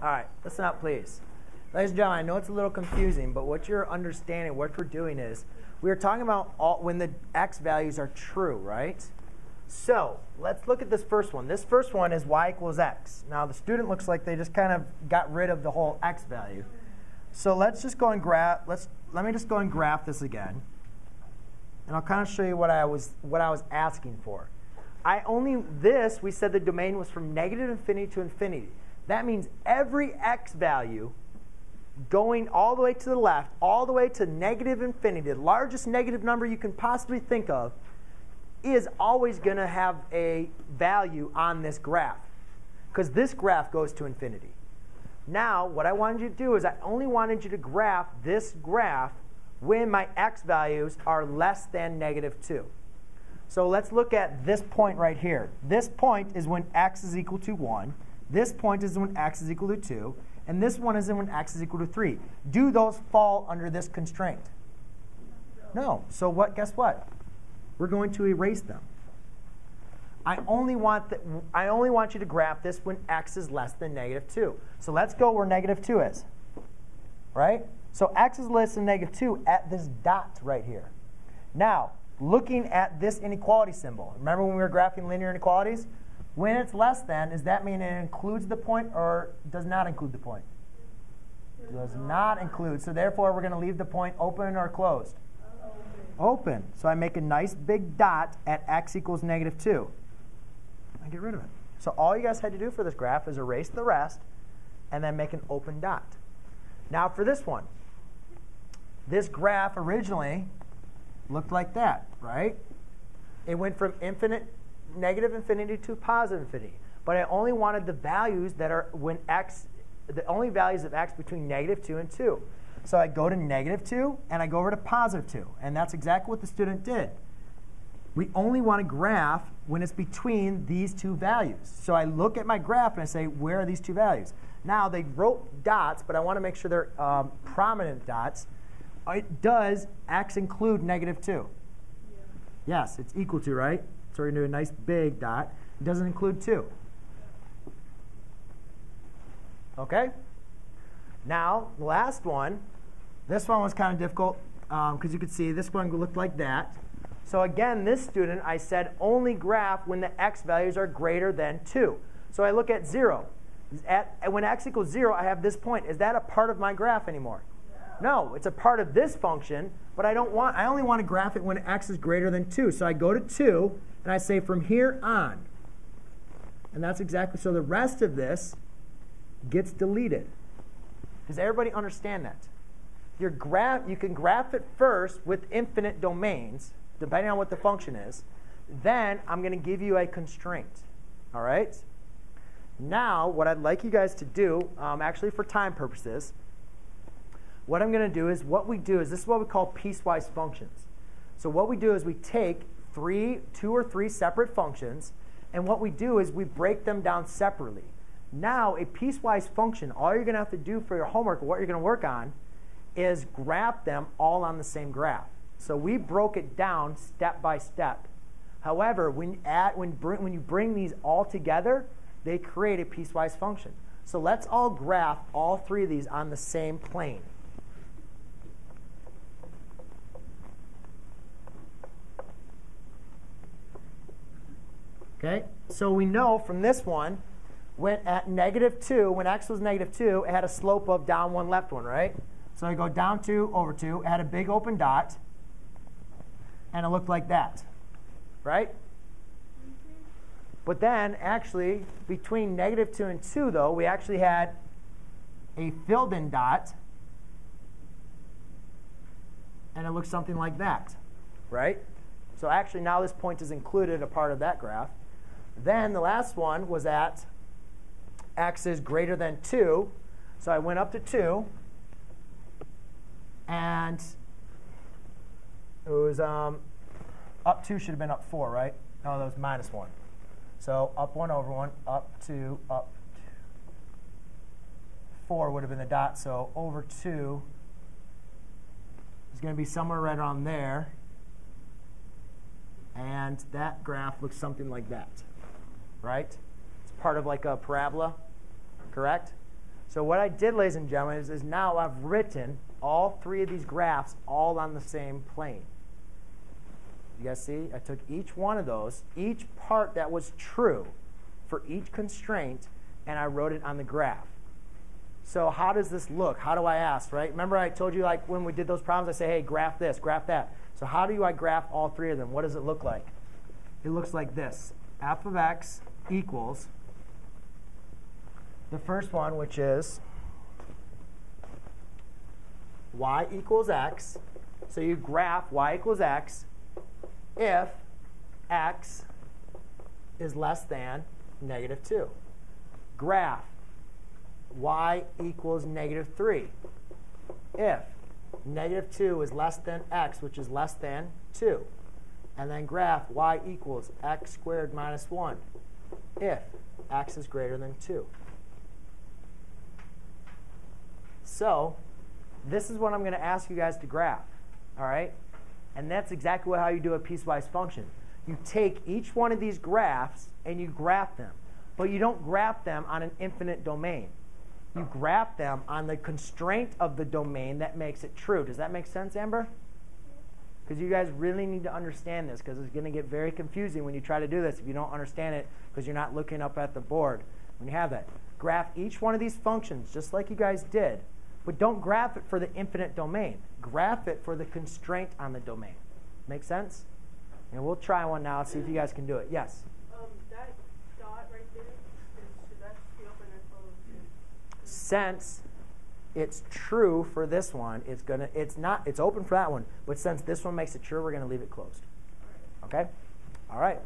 All right, listen up, please. Ladies and gentlemen, I know it's a little confusing, but what you're understanding, what we're doing is, we are talking about all, when the x values are true, right? So let's look at this first one. This first one is y equals x. Now the student looks like they just kind of got rid of the whole x value. So let's just go and graph. Let's let me just go and graph this again, and I'll kind of show you what I was what I was asking for. I only this we said the domain was from negative infinity to infinity. That means every x value going all the way to the left, all the way to negative infinity, the largest negative number you can possibly think of, is always going to have a value on this graph because this graph goes to infinity. Now, what I wanted you to do is I only wanted you to graph this graph when my x values are less than negative 2. So let's look at this point right here. This point is when x is equal to 1. This point is when x is equal to 2. And this one is when x is equal to 3. Do those fall under this constraint? No. So what? guess what? We're going to erase them. I only want the, I only want you to graph this when x is less than negative 2. So let's go where negative 2 is. Right? So x is less than negative 2 at this dot right here. Now, looking at this inequality symbol. Remember when we were graphing linear inequalities? When it's less than, does that mean it includes the point or does not include the point? Does not include. So therefore, we're going to leave the point open or closed open. So I make a nice big dot at x equals negative 2. I get rid of it. So all you guys had to do for this graph is erase the rest and then make an open dot. Now for this one. This graph originally looked like that, right? It went from infinite, negative infinity to positive infinity. But I only wanted the values that are when x, the only values of x between negative 2 and 2. So I go to negative 2, and I go over to positive 2. And that's exactly what the student did. We only want to graph when it's between these two values. So I look at my graph and I say, where are these two values? Now, they wrote dots, but I want to make sure they're um, prominent dots. It does x include negative 2? Yeah. Yes, it's equal to, right? So we're going to do a nice big dot. It doesn't include 2. Okay? Now, the last one this one was kind of difficult because um, you could see this one looked like that. So again, this student, I said only graph when the x values are greater than 2. So I look at 0. At, when x equals 0, I have this point. Is that a part of my graph anymore? No, it's a part of this function, but I don't want I only want to graph it when x is greater than 2. So I go to 2 and I say from here on. And that's exactly so the rest of this gets deleted. Does everybody understand that? your graph, you can graph it first with infinite domains, depending on what the function is. Then I'm going to give you a constraint. All right? Now, what I'd like you guys to do, um, actually for time purposes, what I'm going to do is what we do is this is what we call piecewise functions. So what we do is we take three, two or three separate functions, and what we do is we break them down separately. Now, a piecewise function, all you're going to have to do for your homework, what you're going to work on, is graph them all on the same graph. So we broke it down step by step. However, when, add, when, bring, when you bring these all together, they create a piecewise function. So let's all graph all three of these on the same plane. Okay, so we know from this one, when at negative 2, when x was negative 2, it had a slope of down one, left one, right? So I go down 2 over 2, it had a big open dot, and it looked like that, right? But then, actually, between negative 2 and 2, though, we actually had a filled in dot, and it looks something like that, right? So actually, now this point is included a part of that graph. Then the last one was at x is greater than 2. So I went up to 2, and it was um, up 2 should have been up 4, right? No, that was minus 1. So up 1 over 1, up 2, up 4 would have been the dot. So over 2 is going to be somewhere right around there. And that graph looks something like that, right? It's part of like a parabola, correct? So what I did, ladies and gentlemen, is, is now I've written all three of these graphs all on the same plane. You guys see? I took each one of those, each part that was true for each constraint, and I wrote it on the graph. So how does this look? How do I ask, right? Remember I told you like when we did those problems, I say, hey, graph this, graph that. So how do I graph all three of them? What does it look like? It looks like this. F of x equals the first one, which is y equals x. So you graph y equals x if x is less than negative 2. Graph y equals negative 3 if negative 2 is less than x, which is less than 2. And then graph y equals x squared minus 1 if x is greater than 2. So this is what I'm going to ask you guys to graph. All right? And that's exactly how you do a piecewise function. You take each one of these graphs and you graph them. But you don't graph them on an infinite domain. You graph them on the constraint of the domain that makes it true. Does that make sense, Amber? Because you guys really need to understand this because it's going to get very confusing when you try to do this if you don't understand it because you're not looking up at the board when you have that. Graph each one of these functions just like you guys did but don't graph it for the infinite domain. Graph it for the constraint on the domain. Make sense? And we'll try one now, see if you guys can do it. Yes? Um, that dot right there, is, should that be open or closed? Since it's true for this one, it's gonna it's not it's open for that one, but since this one makes it true, we're gonna leave it closed. Okay? All right.